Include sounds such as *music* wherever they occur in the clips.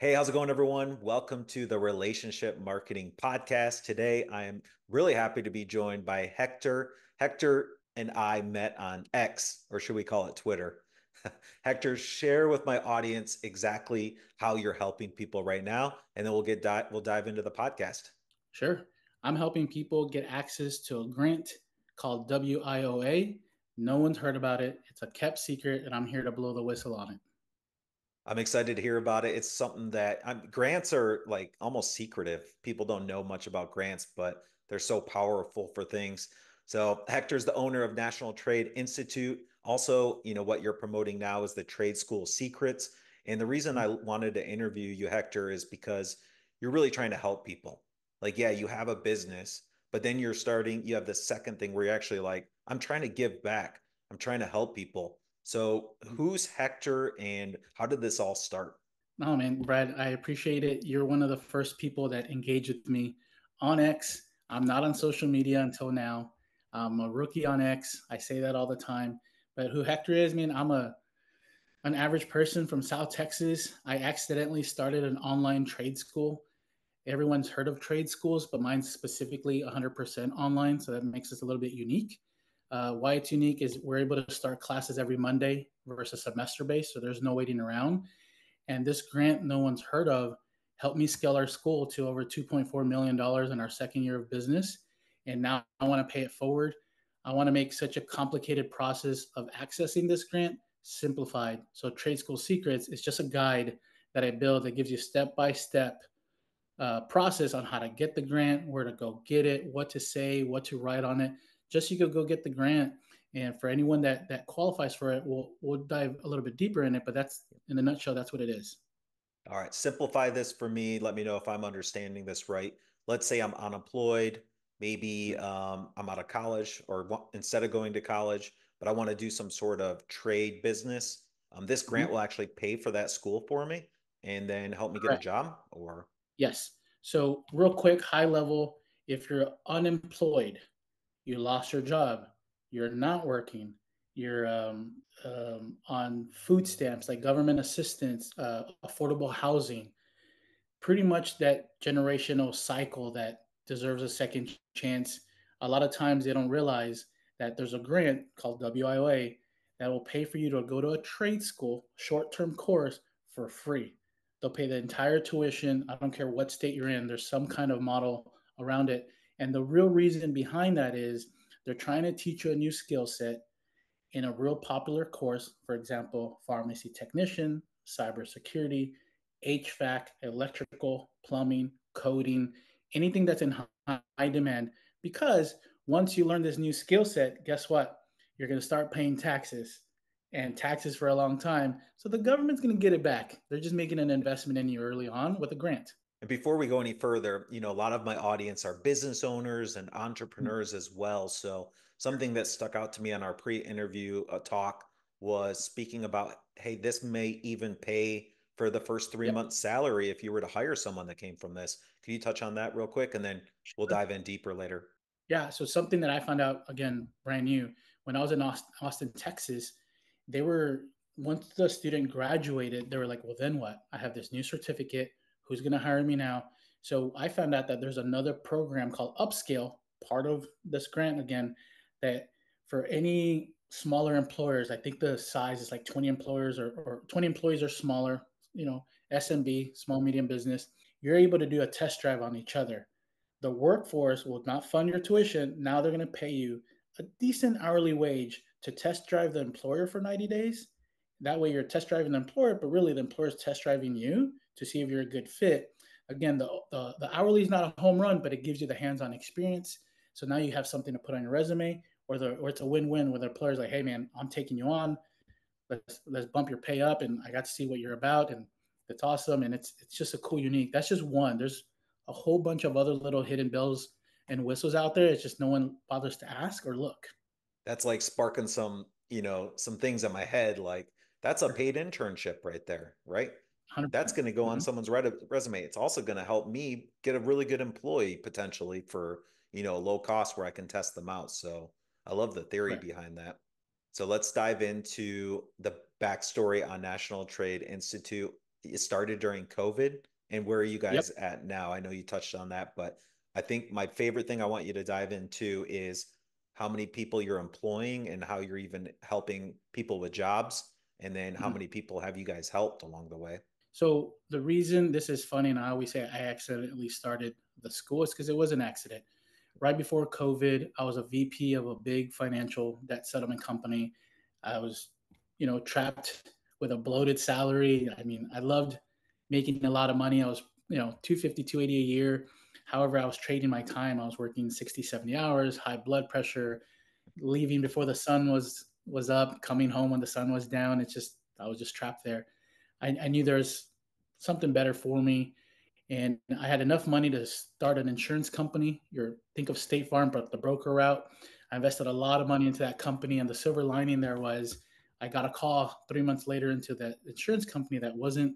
Hey, how's it going, everyone? Welcome to the Relationship Marketing Podcast. Today, I am really happy to be joined by Hector. Hector and I met on X, or should we call it Twitter? *laughs* Hector, share with my audience exactly how you're helping people right now, and then we'll get di- we'll dive into the podcast. Sure, I'm helping people get access to a grant called WIOA. No one's heard about it. It's a kept secret, and I'm here to blow the whistle on it. I'm excited to hear about it. It's something that I'm, grants are like almost secretive. People don't know much about grants, but they're so powerful for things. So Hector's the owner of National Trade Institute. Also, you know what you're promoting now is the Trade School Secrets. And the reason I wanted to interview you, Hector, is because you're really trying to help people. Like, yeah, you have a business, but then you're starting. You have the second thing where you're actually like, I'm trying to give back. I'm trying to help people. So, who's Hector and how did this all start? Oh, man, Brad, I appreciate it. You're one of the first people that engage with me on X. I'm not on social media until now. I'm a rookie on X. I say that all the time. But who Hector is, man, I'm a an average person from South Texas. I accidentally started an online trade school. Everyone's heard of trade schools, but mine's specifically 100% online, so that makes us a little bit unique. Uh, why it's unique is we're able to start classes every Monday versus semester based, so there's no waiting around. And this grant no one's heard of helped me scale our school to over $2.4 million in our second year of business. And now I want to pay it forward. I want to make such a complicated process of accessing this grant simplified. So Trade School Secrets is just a guide that I build that gives you step by step process on how to get the grant, where to go get it, what to say, what to write on it just so you could go get the grant. And for anyone that that qualifies for it, we'll we'll dive a little bit deeper in it. But that's in a nutshell, that's what it is. All right, simplify this for me. Let me know if I'm understanding this right. Let's say I'm unemployed. Maybe um, I'm out of college, or instead of going to college, but I want to do some sort of trade business. Um, this grant mm-hmm. will actually pay for that school for me, and then help me get Correct. a job. Or yes. So real quick, high level. If you're unemployed, you lost your job, you're not working, you're um, um, on food stamps like government assistance, uh, affordable housing, pretty much that generational cycle that deserves a second chance. A lot of times they don't realize that there's a grant called WIOA that will pay for you to go to a trade school short term course for free. They'll pay the entire tuition. I don't care what state you're in, there's some kind of model around it. And the real reason behind that is they're trying to teach you a new skill set in a real popular course, for example, pharmacy technician, cybersecurity, HVAC, electrical, plumbing, coding, anything that's in high demand. Because once you learn this new skill set, guess what? You're going to start paying taxes and taxes for a long time. So the government's going to get it back. They're just making an investment in you early on with a grant. And before we go any further, you know, a lot of my audience are business owners and mm-hmm. entrepreneurs as well. So something that stuck out to me on our pre-interview uh, talk was speaking about, hey, this may even pay for the first three yep. months salary if you were to hire someone that came from this. Can you touch on that real quick? And then we'll dive in deeper later. Yeah. So something that I found out again, brand new, when I was in Austin Texas, they were once the student graduated, they were like, well, then what? I have this new certificate who's going to hire me now? So I found out that there's another program called Upscale, part of this grant again, that for any smaller employers, I think the size is like 20 employers or, or 20 employees or smaller, you know, SMB, small medium business, you're able to do a test drive on each other. The workforce will not fund your tuition. Now they're going to pay you a decent hourly wage to test drive the employer for 90 days. That way you're test driving the employer, but really the employer is test driving you to see if you're a good fit. Again, the, the, the hourly is not a home run, but it gives you the hands-on experience. So now you have something to put on your resume, or the or it's a win-win where the player's like, hey man, I'm taking you on. Let's let's bump your pay up, and I got to see what you're about, and it's awesome, and it's it's just a cool, unique. That's just one. There's a whole bunch of other little hidden bells and whistles out there. It's just no one bothers to ask or look. That's like sparking some, you know, some things in my head. Like that's a paid internship right there, right? 100%. That's going to go on mm-hmm. someone's resume. It's also going to help me get a really good employee potentially for, you know, low cost where I can test them out. So I love the theory right. behind that. So let's dive into the backstory on National Trade Institute. it started during COVID and where are you Yep. guys at now? I know you touched on that, but I think my favorite thing I want you to dive into is how many people you're employing and how you're even helping people with jobs. And then how Mhm. many people have you guys helped along the way? So the reason this is funny, and I always say I accidentally started the school, is because it was an accident. Right before COVID, I was a VP of a big financial debt settlement company. I was, you know, trapped with a bloated salary. I mean, I loved making a lot of money. I was, you know, 250, 280 a year. However, I was trading my time. I was working 60, 70 hours, high blood pressure, leaving before the sun was was up, coming home when the sun was down. It's just I was just trapped there. I, I knew there's something better for me, and I had enough money to start an insurance company. You're think of State Farm, but the broker route. I invested a lot of money into that company, and the silver lining there was I got a call three months later into that insurance company that wasn't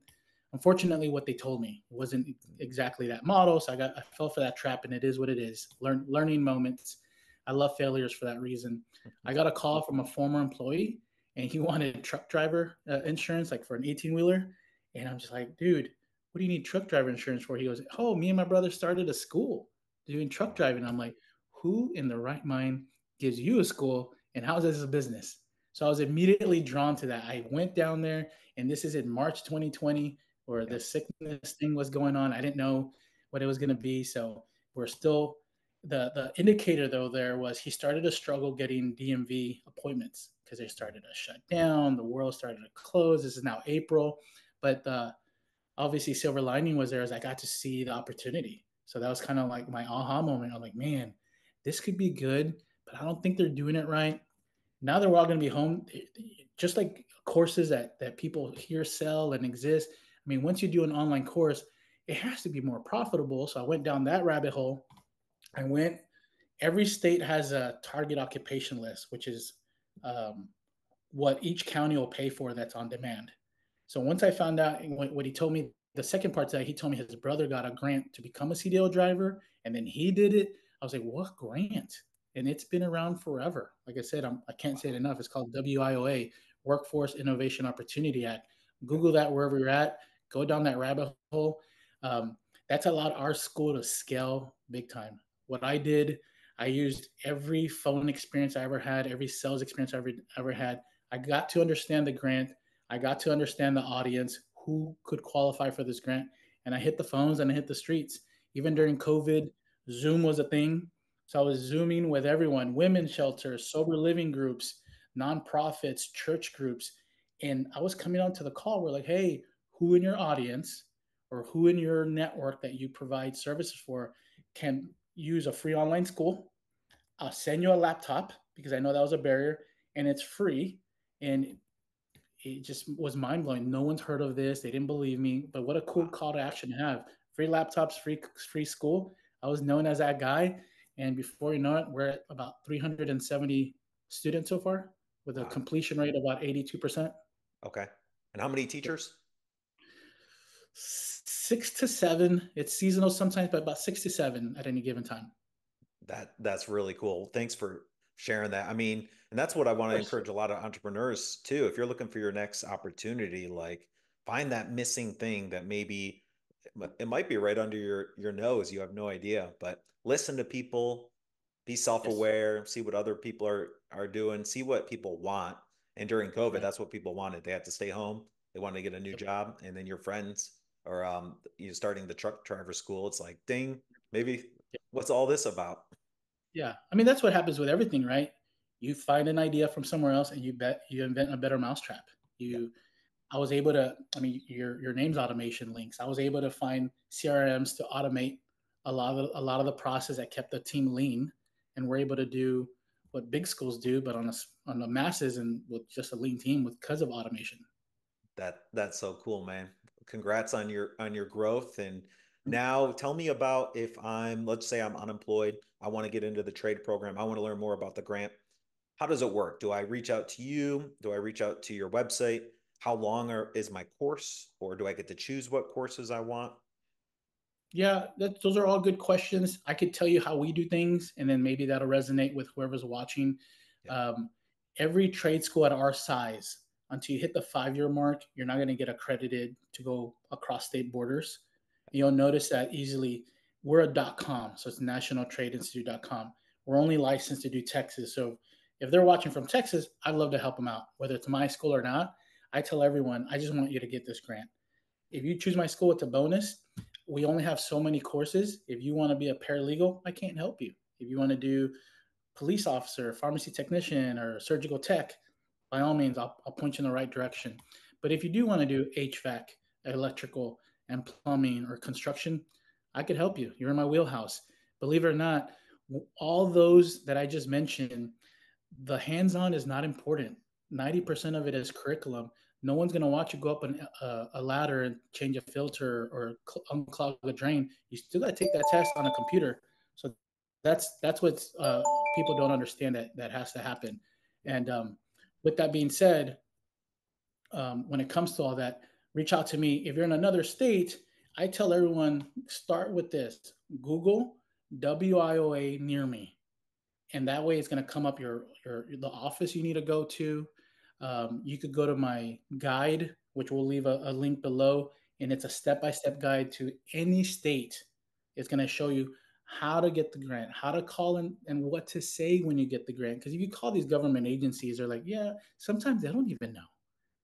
unfortunately what they told me it wasn't exactly that model so i got i fell for that trap and it is what it is learn learning moments i love failures for that reason *laughs* i got a call from a former employee and he wanted truck driver uh, insurance like for an 18 wheeler and i'm just like dude what do you need truck driver insurance for? He goes oh me and my brother started a school doing truck driving. I'm like who in the right mind gives you a school and how's this a business? So i was immediately drawn to that. I went down there and this is in march 2020 where the sickness thing was going on. I didn't know what it was going to be. So we're still the the indicator though there was he started to struggle getting DMV appointments because they started to shut down. The world started to close. This is now April, but the obviously silver lining was there as I got to see the opportunity. So that was kind of like my aha moment. I'm like, man, this could be good, but I don't think they're doing it right. Now that we're all going to be home, just like courses that that people here sell and exist. I mean, once you do an online course, it has to be more profitable. So I went down that rabbit hole. I went. Every state has a target occupation list, which is um, what each county will pay for that's on demand. So once I found out what, he told me, the second part that, he told me his brother got a grant to become a CDL driver, and then he did it. I was like, what grant? And it's been around forever. Like I said, I'm, I can't say it enough. It's called WIOA, Workforce Innovation Opportunity Act. Google that wherever you're at. Go down that rabbit hole. Um, that's allowed our school to scale big time. What I did, I used every phone experience I ever had, every sales experience I ever, ever had. I got to understand the grant. I got to understand the audience, who could qualify for this grant. And I hit the phones and I hit the streets. Even during COVID, Zoom was a thing. So I was Zooming with everyone women's shelters, sober living groups, nonprofits, church groups. And I was coming on to the call. We're like, hey, who in your audience or who in your network that you provide services for can use a free online school? I'll send you a laptop because I know that was a barrier and it's free. And it just was mind blowing. No one's heard of this. They didn't believe me. But what a cool call to action to have. Free laptops, free free school. I was known as that guy. And before you know it, we're at about 370 students so far with a Wow. completion rate of about 82%. Okay. And how many teachers? Six to seven. It's seasonal sometimes, but about six to seven at any given time. That that's really cool. Thanks for sharing that. I mean, and that's what I want to encourage a lot of entrepreneurs too. If you're looking for your next opportunity, like find that missing thing that maybe it might be right under your your nose. You have no idea, but listen to people, be self-aware, see what other people are are doing, see what people want. And during COVID, Right. that's what people wanted. They had to stay home. They wanted to get a new job, and then your friends or um you starting the truck driver school. It's like, ding, maybe what's all this about? Yeah. I mean, that's what happens with everything, right? You find an idea from somewhere else and you bet you invent a better mousetrap. Yeah. You I was able to, I mean, your your name's AutomationLinks. I was able to find CRMs to automate a lot of a lot of the process that kept the team lean, and we're able to do what big schools do, but on a on the masses and with just a lean team with because of automation. That that's so cool, man. Congrats on your on your growth. And now tell me about if I'm, let's say I'm unemployed, I want to get into the trade program. I want to learn more about the grant. How does it work? Do I reach out to you? Do I reach out to your website? How long are, is my course? Or do I get to choose what courses I want? Yeah, that, those are all good questions. I could tell you how we do things, and then maybe that'll resonate with whoever's watching. Yeah. Um, every trade school at our size, until you hit the five year mark, you're not going to get accredited to go across state borders. You'll notice that easily we're a .com, so it's National Trade Institute.com. We're only licensed to do Texas. So if they're watching from Texas, I'd love to help them out, whether it's my school or not. I tell everyone, I just want you to get this grant. If you choose my school, it's a bonus. We only have so many courses. If you want to be a paralegal, I can't help you. If you want to do police officer, pharmacy technician, or surgical tech, by all means, I'll, I'll point you in the right direction. But if you do want to do HVAC, electrical, and plumbing or construction, I could help you. You're in my wheelhouse. Believe it or not, all those that I just mentioned, the hands on is not important. 90% of it is curriculum. No one's going to watch you go up an, a ladder and change a filter or cl- unclog a drain. You still got to take that test on a computer. So that's that's what uh, people don't understand that that has to happen. And um, with that being said, um, when it comes to all that, reach out to me. If you're in another state, I tell everyone start with this Google WIOA near me. And that way it's going to come up your, your the office you need to go to. Um, you could go to my guide, which we'll leave a, a link below, and it's a step-by-step guide to any state. It's going to show you how to get the grant, how to call in, and what to say when you get the grant. Because if you call these government agencies, they're like, yeah, sometimes they don't even know.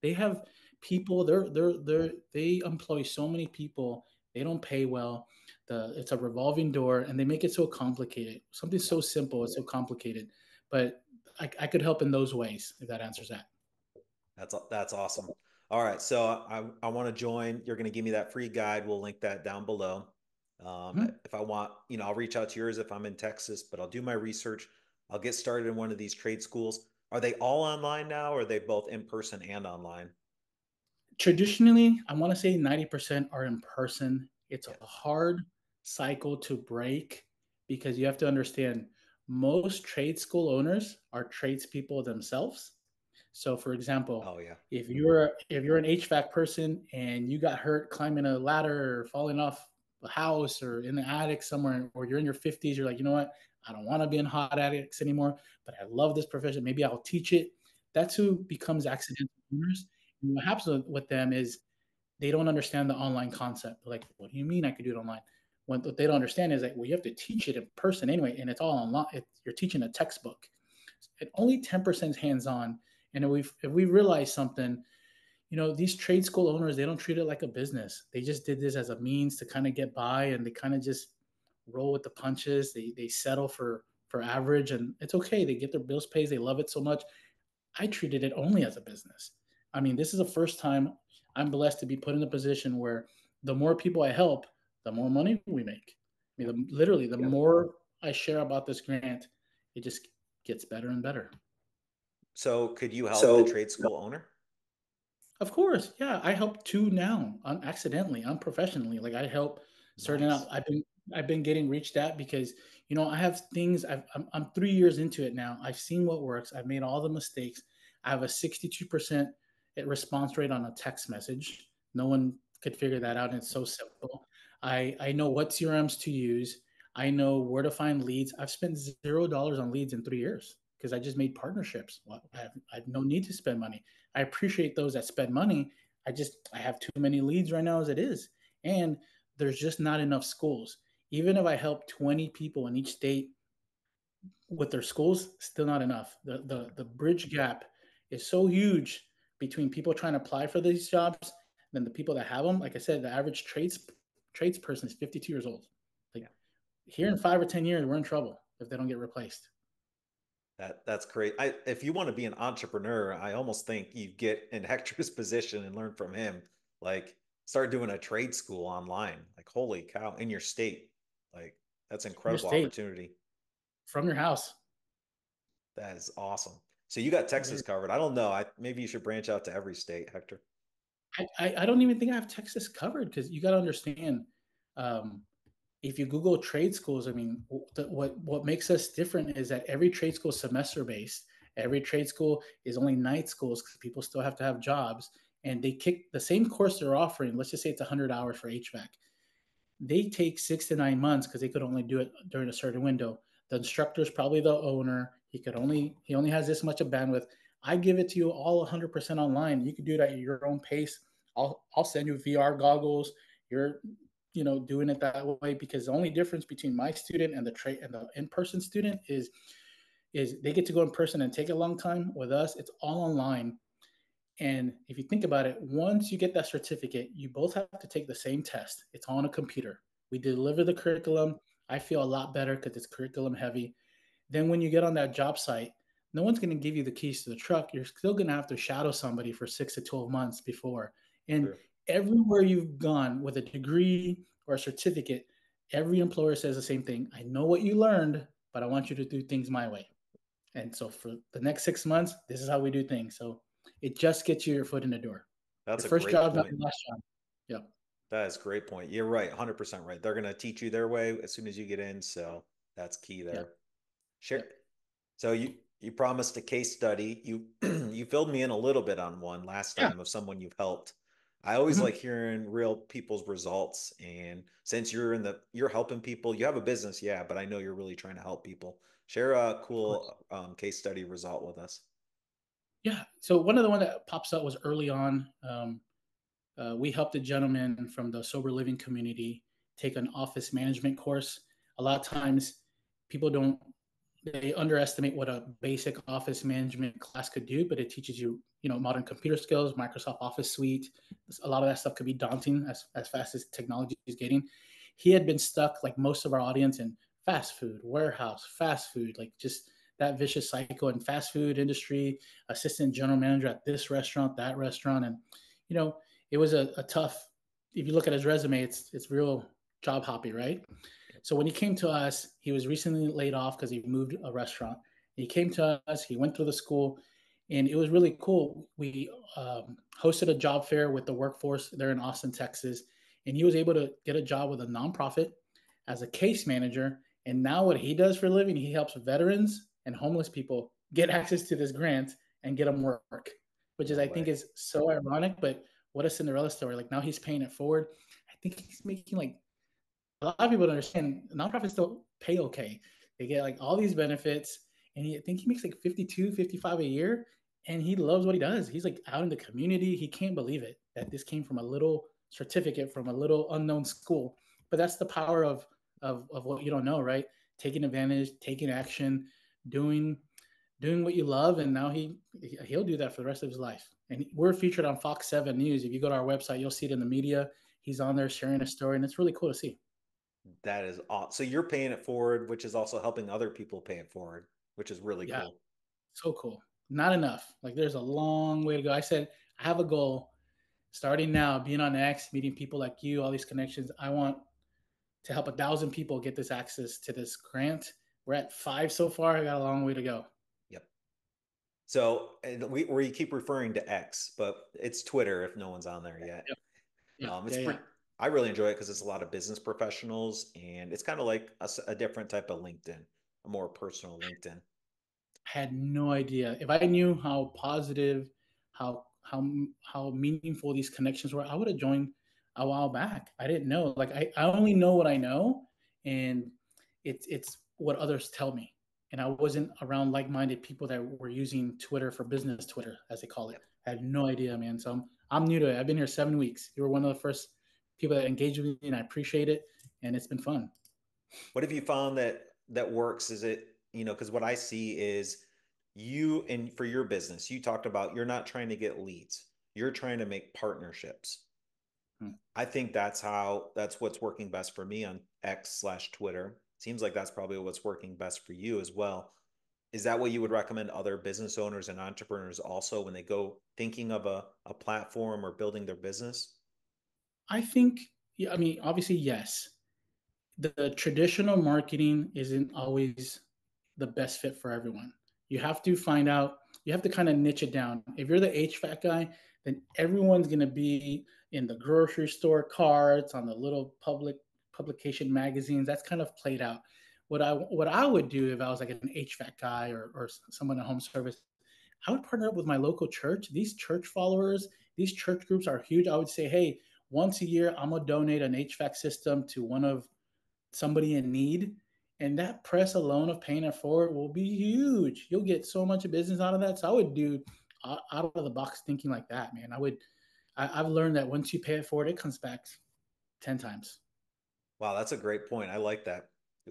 They have people they're they're they're they employ so many people they don't pay well the it's a revolving door and they make it so complicated. Something so simple it's so complicated but I, I could help in those ways if that answers that. That's that's awesome. All right so i, I want to join you're going to give me that free guide we'll link that down below. Um, mm-hmm. if i want you know i'll reach out to yours if i'm in texas but i'll do my research i'll get started in one of these trade schools. Are they all online now or are they both in person and online traditionally, I want to say 90% are in person. It's a hard cycle to break because you have to understand most trade school owners are tradespeople themselves. So for example, oh yeah, if you're if you're an HVAC person and you got hurt climbing a ladder or falling off a house or in the attic somewhere, or you're in your 50s, you're like, you know what? I don't want to be in hot attics anymore, but I love this profession. Maybe I'll teach it. That's who becomes accidental owners. What happens with them is they don't understand the online concept. Like, what do you mean I could do it online? What they don't understand is that well, you have to teach it in person anyway, and it's all online. You're teaching a textbook. It only 10% is hands-on. And if we if we realize something, you know, these trade school owners, they don't treat it like a business. They just did this as a means to kind of get by and they kind of just roll with the punches. They they settle for for average and it's okay. They get their bills paid. They love it so much. I treated it only as a business. I mean, this is the first time I'm blessed to be put in a position where the more people I help, the more money we make. I mean, the, literally, the yeah. more I share about this grant, it just gets better and better. So, could you help so, the trade school owner? Of course, yeah. I help two now, un- accidentally, unprofessionally. Like I help certain nice. out. I've been I've been getting reached at because you know I have things. i am I'm three years into it now. I've seen what works. I've made all the mistakes. I have a 62 percent response rate on a text message. No one could figure that out. And it's so mm-hmm. simple. I, I know what CRMs to use. I know where to find leads. I've spent zero dollars on leads in three years because I just made partnerships. Well, I, have, I have no need to spend money. I appreciate those that spend money. I just I have too many leads right now as it is, and there's just not enough schools. Even if I help 20 people in each state with their schools, still not enough. The the the bridge gap is so huge between people trying to apply for these jobs than the people that have them. Like I said, the average trades tradesperson is 52 years old. Like yeah. here in five or 10 years, we're in trouble if they don't get replaced. That that's great. I if you want to be an entrepreneur, I almost think you get in *laughs* Hector's position and learn from him. Like start doing a trade school online. Like holy cow, in your state. Like that's incredible opportunity. From your house. That is awesome. So you got Texas covered. I don't know. I maybe you should branch out to every state, Hector. I, I don't even think I have Texas covered because you got to understand. Um, if you Google trade schools, I mean, what what makes us different is that every trade school is semester based. Every trade school is only night schools because people still have to have jobs, and they kick the same course they're offering. Let's just say it's 100 hours for HVAC. They take six to nine months because they could only do it during a certain window. The instructor is probably the owner he could only he only has this much of bandwidth. I give it to you all 100% online. You can do it at your own pace. I'll I'll send you VR goggles. You're you know doing it that way because the only difference between my student and the trade and the in-person student is is they get to go in person and take a long time with us it's all online and if you think about it once you get that certificate you both have to take the same test it's on a computer we deliver the curriculum i feel a lot better because it's curriculum heavy then when you get on that job site no one's going to give you the keys to the truck you're still going to have to shadow somebody for six to 12 months before and sure. everywhere you've gone with a degree or a certificate every employer says the same thing i know what you learned but i want you to do things my way and so for the next six months, this is how we do things. So it just gets you your foot in the door. That's your a first job, not last job. Yep. That is great point. You're right, 100% right. They're going to teach you their way as soon as you get in. So that's key there. Sure. Yep. So you you promised a case study. You *clears throat* you filled me in a little bit on one last time yeah. of someone you've helped. I always mm-hmm. like hearing real people's results. And since you're in the you're helping people, you have a business, yeah, but I know you're really trying to help people. Share a cool um, case study result with us. Yeah. So one of the one that pops up was early on. Um, uh, we helped a gentleman from the sober living community take an office management course. A lot of times, people don't they underestimate what a basic office management class could do, but it teaches you, you know, modern computer skills, Microsoft Office suite. A lot of that stuff could be daunting as, as fast as technology is getting. He had been stuck, like most of our audience, in fast food, warehouse, fast food, like just that vicious cycle in fast food industry, assistant general manager at this restaurant, that restaurant. And, you know, it was a, a tough, if you look at his resume, it's, it's real job hoppy, right? So when he came to us, he was recently laid off because he moved a restaurant. He came to us, he went through the school, and it was really cool. We um, hosted a job fair with the workforce there in Austin, Texas, and he was able to get a job with a nonprofit as a case manager and now what he does for a living, he helps veterans and homeless people get *laughs* access to this grant and get them work, which is, I think, is so ironic. But what a Cinderella story! Like now he's paying it forward. I think he's making like a lot of people don't understand. Nonprofits don't pay okay. They get like all these benefits, and he, I think he makes like 52, 55 a year, and he loves what he does. He's like out in the community. He can't believe it that this came from a little certificate from a little unknown school. But that's the power of of, of what you don't know, right? Taking advantage, taking action, doing doing what you love, and now he he'll do that for the rest of his life. And we're featured on Fox Seven News. If you go to our website, you'll see it in the media. He's on there sharing a story, and it's really cool to see. That is awesome. So you're paying it forward, which is also helping other people pay it forward, which is really yeah. cool. So cool. Not enough. Like there's a long way to go. I said I have a goal starting now, being on X, meeting people like you, all these connections. I want to help a thousand people get this access to this grant. We're at five so far. I got a long way to go. Yep. So and we we keep referring to X, but it's Twitter if no one's on there yet. Yep. Yeah, um, it's yeah, pretty, yeah. I really enjoy it because it's a lot of business professionals, and it's kind of like a, a different type of LinkedIn, a more personal LinkedIn. I had no idea. If I knew how positive, how how how meaningful these connections were, I would have joined a while back. I didn't know. Like I, I only know what I know, and it's it's what others tell me. And I wasn't around like-minded people that were using Twitter for business Twitter, as they call it. I had no idea, man. So I'm I'm new to it. I've been here seven weeks. You were one of the first people that engage with me, and I appreciate it. And it's been fun. What have you found that that works? Is it you know because what I see is you and for your business, you talked about you're not trying to get leads. You're trying to make partnerships Hmm. I think that's how that's what's working best for me on X slash Twitter. Seems like that's probably what's working best for you as well. Is that what you would recommend other business owners and entrepreneurs also when they go thinking of a, a platform or building their business? I think, I mean, obviously, yes. The, the traditional marketing isn't always the best fit for everyone. You have to find out, you have to kind of niche it down. If you're the HVAC guy, then everyone's going to be in the grocery store carts, on the little public publication magazines. That's kind of played out. What I what I would do if I was like an HVAC guy or, or someone in home service, I would partner up with my local church. These church followers, these church groups are huge. I would say, hey, once a year, I'm gonna donate an HVAC system to one of somebody in need, And that press alone of paying it forward will be huge. You'll get so much business out of that. So I would do out of the box thinking like that, man. I would, I, have learned that once you pay it forward, it comes back 10 times. Wow. That's a great point. I like that.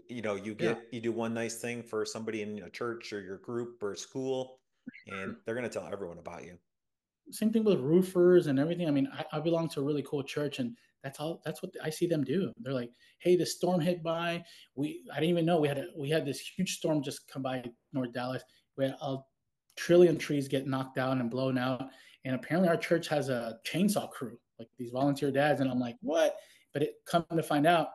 You know, you get, yeah. you do one nice thing for somebody in a church or your group or school, and *laughs* they're going to tell everyone about you. Same thing with roofers and everything. I mean, I, I belong to a really cool church and that's all that's what I see them do. They're like, hey, the storm hit by. We I didn't even know we had a, we had this huge storm just come by North Dallas. We had a trillion trees get knocked down and blown out. And apparently our church has a chainsaw crew, like these volunteer dads. And I'm like, what? But it come to find out,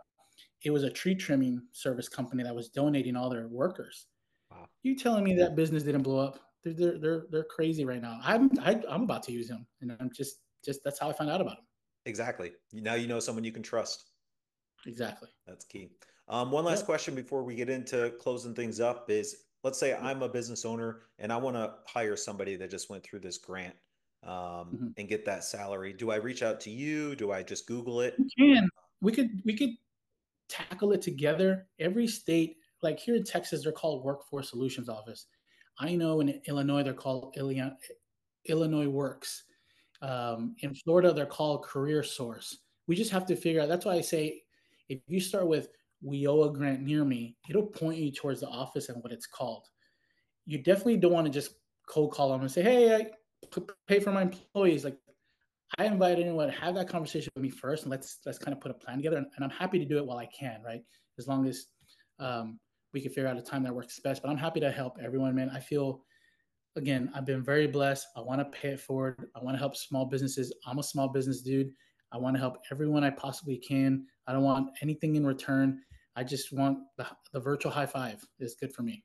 it was a tree trimming service company that was donating all their workers. Wow. You telling me that business didn't blow up? They're they're they're, they're crazy right now. I'm I, am i am about to use them, and I'm just just that's how I found out about them. Exactly. Now you know someone you can trust. Exactly. That's key. Um, one last yep. question before we get into closing things up is let's say I'm a business owner and I want to hire somebody that just went through this grant um, mm-hmm. and get that salary. Do I reach out to you? Do I just Google it? We can. We could we could tackle it together. Every state, like here in Texas, they're called Workforce Solutions Office. I know in Illinois they're called Illinois, Illinois Works. Um, in Florida, they're called CareerSource. We just have to figure out. That's why I say, if you start with WIOA grant near me, it'll point you towards the office and what it's called. You definitely don't want to just cold call them and say, "Hey, I pay for my employees." Like, I invite anyone to have that conversation with me first, and let's let's kind of put a plan together. And, and I'm happy to do it while I can, right? As long as um, we can figure out a time that works best. But I'm happy to help everyone, man. I feel again, I've been very blessed. I want to pay it forward. I want to help small businesses. I'm a small business dude. I want to help everyone I possibly can. I don't want anything in return. I just want the, the virtual high five is good for me.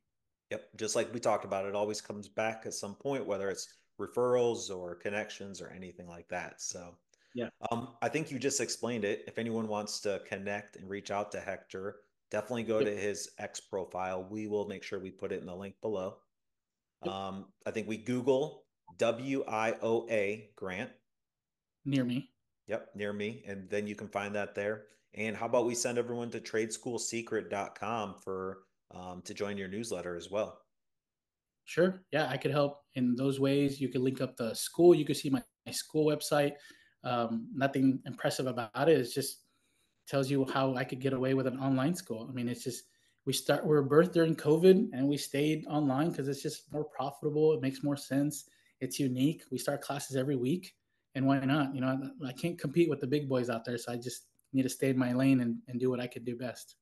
Yep. Just like we talked about, it always comes back at some point, whether it's referrals or connections or anything like that. So, yeah. Um, I think you just explained it. If anyone wants to connect and reach out to Hector, definitely go yep. to his X profile. We will make sure we put it in the link below. Um, I think we Google WIOA grant. Near me. Yep, near me. And then you can find that there. And how about we send everyone to tradeschoolsecret.com for um, to join your newsletter as well? Sure. Yeah, I could help in those ways. You could link up the school. You could see my, my school website. Um, nothing impressive about it. It's just tells you how I could get away with an online school. I mean, it's just we start we are birthed during covid and we stayed online because it's just more profitable. It makes more sense. It's unique. We start classes every week and why not? You know i, can't compete with the big boys out there so i just need to stay in my lane and, and do what i could do best.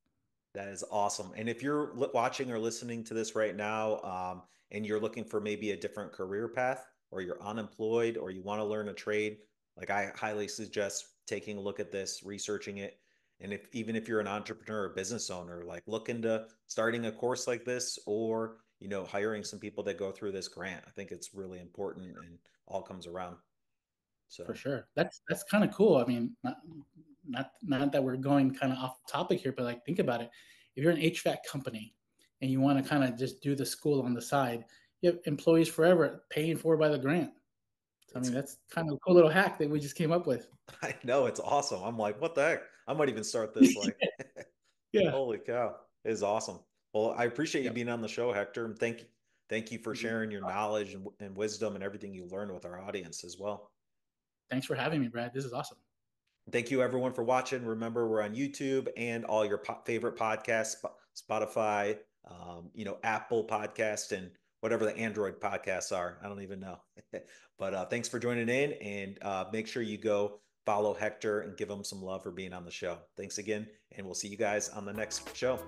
That is awesome. And if you're watching or listening to this right now um, and you're looking for maybe a different career path or you're unemployed or you want to learn a trade like i highly suggest taking a look at this researching it and if even if you're an entrepreneur or business owner like look into starting a course like this or you know hiring some people that go through this grant. I think it's really important and all comes around. So for sure. That's that's kind of cool. I mean not not not that we're going kind of off topic here but like think about it. If you're an hvac company and you want to kind of just do the school on the side you have employees forever paying for by the grant. I mean, that's *laughs* kind of a cool little hack that we just came up with. I know it's awesome. I'm like, what the heck? I might even start *laughs* this. Like, *laughs* yeah, holy cow, it is awesome. Well, I appreciate you being on the show, Hector, and thank you, thank you for mm-hmm. sharing your knowledge and, and wisdom and everything you learned with our audience as well. Thanks for having me, Brad. This is awesome. Thank you, everyone, for watching. Remember, we're on YouTube and all your po- favorite podcasts, Spotify, um, you know, Apple Podcast, and whatever the Android podcasts are. I don't even know. *laughs* but uh, thanks for joining in, and uh, make sure you go follow Hector and give him some love for being on the show. Thanks again, and we'll see you guys on the next show.